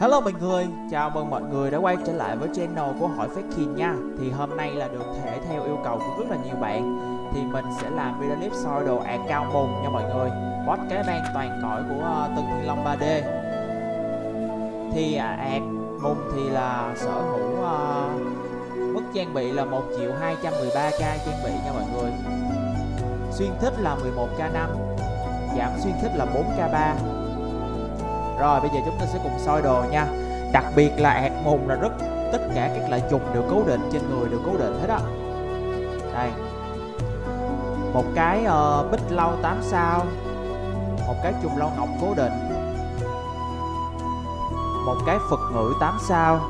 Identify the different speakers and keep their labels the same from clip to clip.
Speaker 1: Hello mọi người, chào mừng mọi người đã quay trở lại với channel của Hỏi Faking nha. Thì hôm nay là được thể theo yêu cầu của rất là nhiều bạn. Thì mình sẽ làm video clip soi đồ ạc cao mùng nha mọi người. Boss cái bang toàn cõi của ờ, uh, Tân Thiên Long 3D Thì à, ạc mùng thì là sở hữu uh, mức trang bị là 1 triệu 213k trang bị nha mọi người. Xuyên thích là 11k5 Giảm xuyên thích là 4k3 rồi bây giờ chúng ta sẽ cùng soi đồ nha. Đặc biệt là hạt mùng là rất Tất cả các loại trùng đều cố định trên người đều cố định hết á. Đây. Một cái uh, bích lau 8 sao. Một cái trùng lau ngọc cố định. Một cái Phật ngữ 8 sao.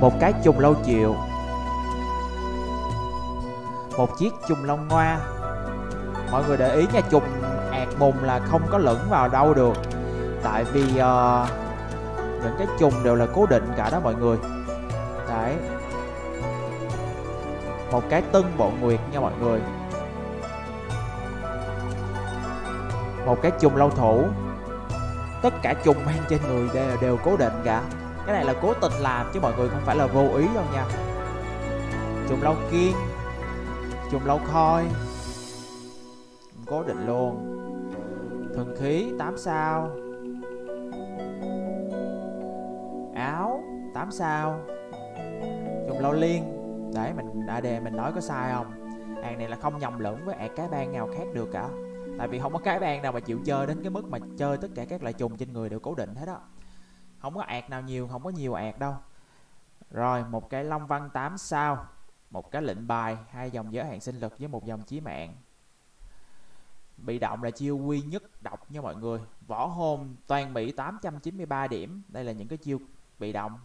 Speaker 1: Một cái trùng lau triệu Một chiếc trùng long ngoa. Mọi người để ý nha trùng hạt mùng là không có lẫn vào đâu được tại vì uh, những cái trùng đều là cố định cả đó mọi người. Đấy. Một cái tân bộ nguyệt nha mọi người. Một cái trùng lâu thủ. Tất cả trùng mang trên người đều, đều cố định cả. Cái này là cố tình làm chứ mọi người không phải là vô ý đâu nha. Trùng lâu kiên. Trùng lâu khôi. Cố định luôn. Thần khí 8 sao. Áo 8 sao. Trùng lâu liên. Đấy mình đã đề mình nói có sai không? Hàng này là không nhầm lẫn với ạc cái bang nào khác được cả. Tại vì không có cái bang nào mà chịu chơi đến cái mức mà chơi tất cả các loại trùng trên người đều cố định hết đó Không có ạt nào nhiều, không có nhiều ạt đâu. Rồi một cái long văn 8 sao Một cái lệnh bài, hai dòng giới hạn sinh lực với một dòng chí mạng. Bị động là chiêu quy nhất độc nha mọi người. Võ hồn toàn bị 893 điểm. Đây là những cái chiêu bị động.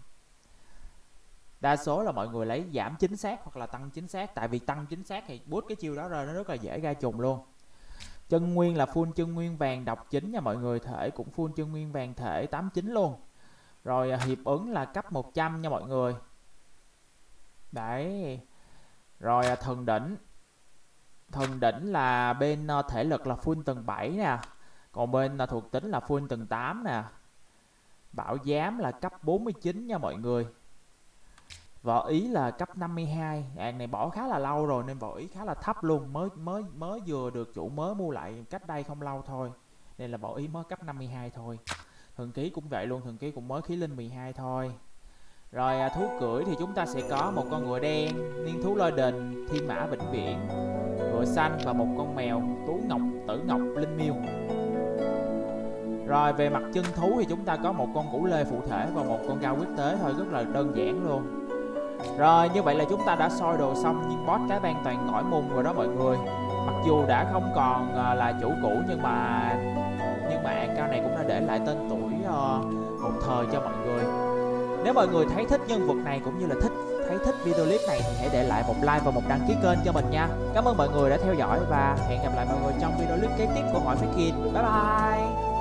Speaker 1: Đa số là mọi người lấy giảm chính xác hoặc là tăng chính xác, tại vì tăng chính xác thì bút cái chiêu đó ra nó rất là dễ ra trùng luôn. Chân nguyên là full chân nguyên vàng độc chính nha mọi người, thể cũng full chân nguyên vàng thể 89 luôn. Rồi à, hiệp ứng là cấp 100 nha mọi người. Đấy. Rồi à, thần đỉnh. Thần đỉnh là bên à, thể lực là full tầng 7 nè. Còn bên thuộc tính là full tầng 8 nè bảo giám là cấp 49 nha mọi người. Võ ý là cấp 52 hàng này bỏ khá là lâu rồi nên võ ý khá là thấp luôn. Mới mới mới vừa được chủ mới mua lại cách đây không lâu thôi. Nên là võ ý mới cấp 52 thôi. Thường ký cũng vậy luôn thường ký cũng mới khí linh 12 thôi. Rồi à, thú cưỡi thì chúng ta sẽ có một con ngựa đen niên thú lôi đình thiên mã vĩnh viễn ngựa xanh và một con mèo tú ngọc tử ngọc linh miêu rồi về mặt chân thú thì chúng ta có một con củ lê phụ thể và một con cao quyết tế thôi rất là đơn giản luôn. Rồi như vậy là chúng ta đã soi đồ xong nhưng boss cái bang toàn ngõi mùng rồi đó mọi người. Mặc dù đã không còn uh, là chủ cũ nhưng mà nhưng mà cao này cũng đã để lại tên tuổi ờ, uh, một thời cho mọi người. Nếu mọi người thấy thích nhân vật này cũng như là thích thấy thích video clip này thì hãy để lại một like và một đăng ký kênh cho mình nha. Cảm ơn mọi người đã theo dõi và hẹn gặp lại mọi người trong video clip kế tiếp của Hỏi Fakin Bye bye!